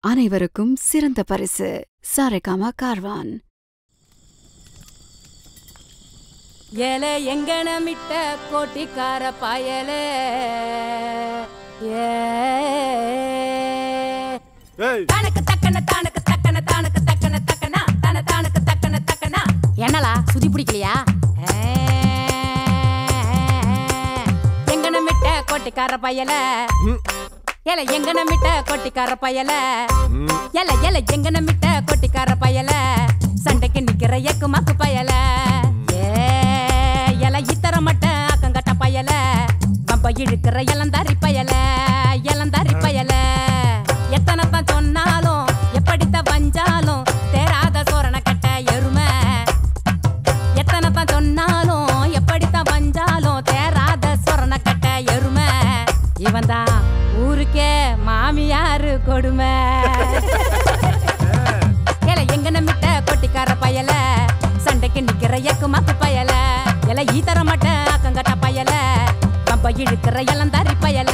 அனைவருக்கும் சிறந்த பரிசு. சாரேகாமா கார்வான். ஏலே எங்கனமிட்ட கோட்டிக்கார பயலே. தனக்கு தக்கன தனக்கு தக்கன தனக்கு தக்கன தக்கனா தன தனக்கு தக்கன தக்கனா. என்னலா சுதி பிடிக்கலையா? எங்கனமிட்ட கோட்டிக்கார பயல. எல எங்க எங்கனமிட்ட கோட்டிக்கார பயல? எல எல எங்க எங்கனமிட்ட கொட்டிக்கார பயல? சண்டைக்கு நிக்கிற எக்கு மக்கு பயல. ஏ எல இத்தர மட்ட அக்கங்கட்ட பயல. பம்ப இழுக்கிற இளந்தாரி பயல இளந்தாரி பயல. எத்தனை தான் சொன்னாலும் எப்படித்த வஞ்சாலும் தேராத சோரண கட்ட எருமை. எத்தனை தான் சொன்னாலும் எப்படித்தான் வஞ்சாலும் தேராத சோரண கட்ட எருமை. இவன் தான் ஊருக்கே மாமியாரு கொடுமை. ஏல எங்க நம்பிட்ட கொட்டிக்கார பயல? சண்டைக்கு நிக்கிற எக்குமாக்கு பயல. எல தர மாட்டேன் அக்கங்கட்ட பயல. கம்ப இழுக்கிற இளந்தாரி பயல.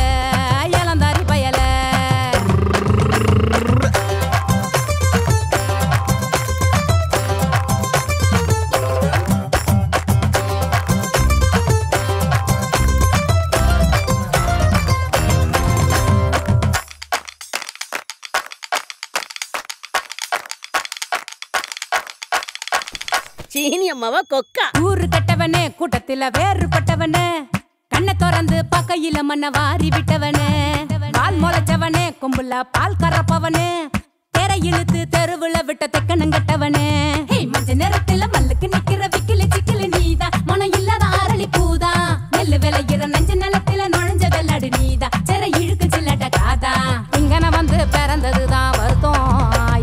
சீனி அம்மாவா கொக்கா? ஊரு கட்டவனே கூட்டத்துல வேறுபட்டவனே கண்ணை திறந்து பக்கையில மண்ண வாரி விட்டவனே. பால் முளைச்சவனே கொம்புல பால் கறப்பவனே. தேர இழுத்து தெருவுல விட்ட தெக்கனங்கட்டவனே மஞ்ச நேரத்துல மல்லுக்கு நிக்கிற விக்கில சிக்கில நீதா. மனம் இல்லாத அரளி பூதா. நெல்லு விளையிற நஞ்ச நிலத்துல நுழைஞ்ச வெள்ளாடு நீதா. செர இழுக்கு சில்லட்ட காதா. இங்கன வந்து பிறந்ததுதான் வருத்தம்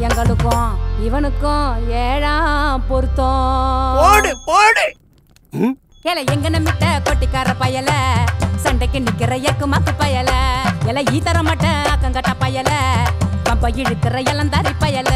எங்களுக்கும் இவனுக்கும் ஏழா பொருத்தம். போடு போடு. ஏல எங்க நம்பிட்ட கொட்டிக்கார பயல? சண்டைக்கு நிக்கிற எக்கு மக்கு பயல. எல ஈத்தர மட்ட அக்கங்கட்ட பயல. கம்ப இழுக்கிற இளந்தாரி பயல.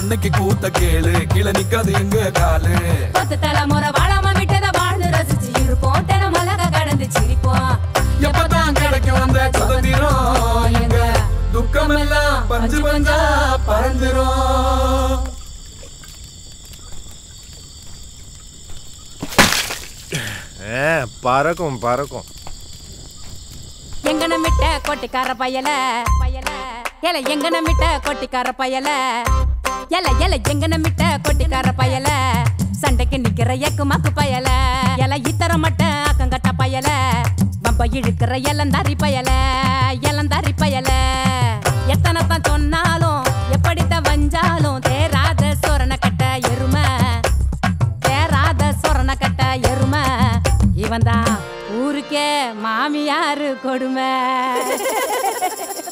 அன்னைக்கு கூத்த கேளு. கீழே நிக்காது எங்க காலு? பத்து தலைமுறை வாழாம விட்டத வாழ்ந்து ரசிச்சு இருப்போம். தினம் மலக கடந்து சிரிப்போம். எப்பதான் கிடைக்கும் அந்த சுதந்திரம்? எங்க? துக்கமெல்லாம் பஞ்சு பஞ்சா பறந்துரும். ஏ பறக்கும் பறக்கும். எங்க நம்பிட்ட கொட்டிக்கார பயல? பயல. ஏல எங்க நம்பிட்ட கொட்டிக்கார பயல? எல எல எங்கன மிட்ட கொட்டிக்கார பயல. சண்டைக்கு நிக்கிற எக்கு மக்கு பயல. எல இத்தர மட்ட அக்கங்கட்ட பயல. பம்ப இழுக்கிற எலந்தாரி பயல எலந்தாரி பயல. எத்தனை தான் சொன்னாலும் எப்படித்தான் வஞ்சாலும் தேராத சோரண கட்ட எருமை. தேராத சொரண கட்ட எருமை. இவன் தான் ஊருக்கே மாமியாரு கொடுமை.